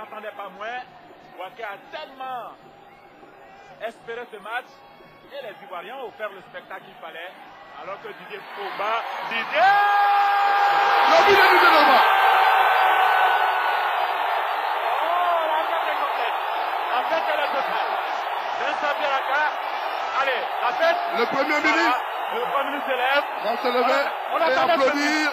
n'entendait pas moins. Waké a tellement espéré ce match et les Ivoiriens ont offert le spectacle qu'il fallait. Alors que Didier Pogba, Didier Le but de Didier Drogba. Oh, la fête est complète. La fête elle est totale. Vincent Pierraka, allez, la fête. Le Premier ministre le Premier ministre se lève. va se lever On et applaudir